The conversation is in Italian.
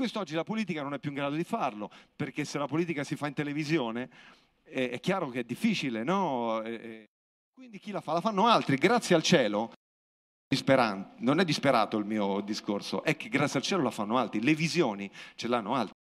Quest'oggi la politica non è più in grado di farlo, perché se la politica si fa in televisione è, è chiaro che è difficile, no? E, quindi chi la fa? La fanno altri, grazie al cielo. Non è disperato il mio discorso, è che grazie al cielo la fanno altri, le visioni ce l'hanno altri.